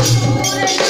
Música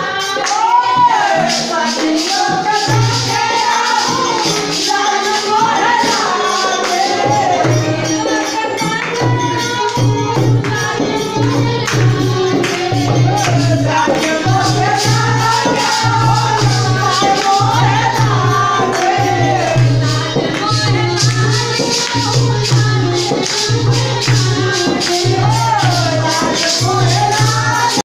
Oh, like